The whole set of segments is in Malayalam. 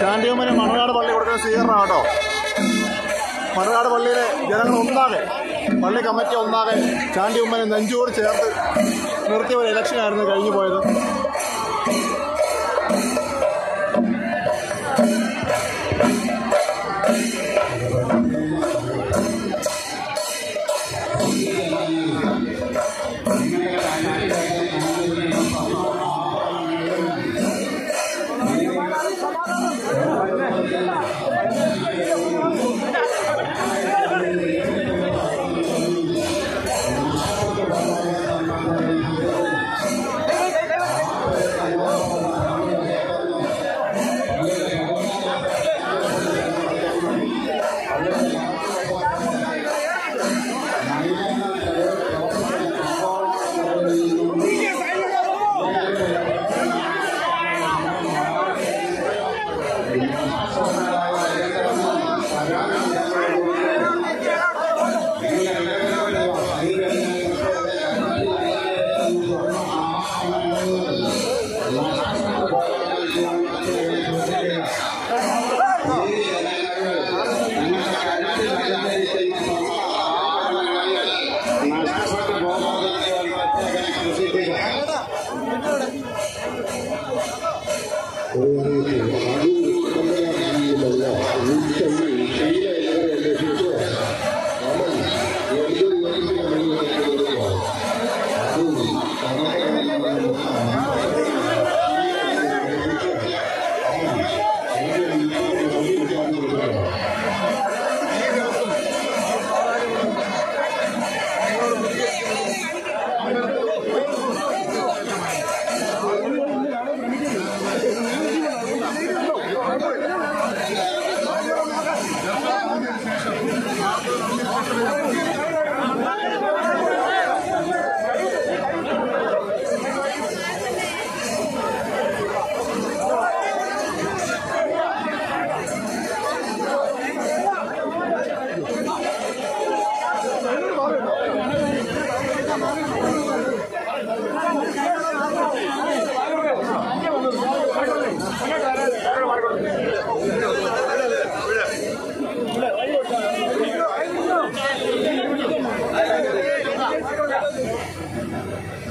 ചാണ്ടിയമ്മന് മണനാട് പള്ളി കൊടുക്കുന്ന സ്വീകരണം കേട്ടോ മണനാട് പള്ളിയിലെ ജനങ്ങൾ ഒന്നാകെ പള്ളി കമ്മിറ്റി ഒന്നാകെ ചാണ്ടിയമ്മനെ നെഞ്ചോട് ചേർത്ത് നിർത്തിയ ഒരു ഇലക്ഷനായിരുന്നു കഴിഞ്ഞു പോയത്.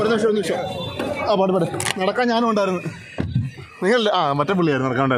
ഒരു നിമിഷം ഒരു നിമിഷം. ആ പാട്. നടക്കാൻ ഞാനും ഉണ്ടായിരുന്നു. നിങ്ങൾ ആ മറ്റേ പുള്ളിയായിരുന്നു നടക്കാൻ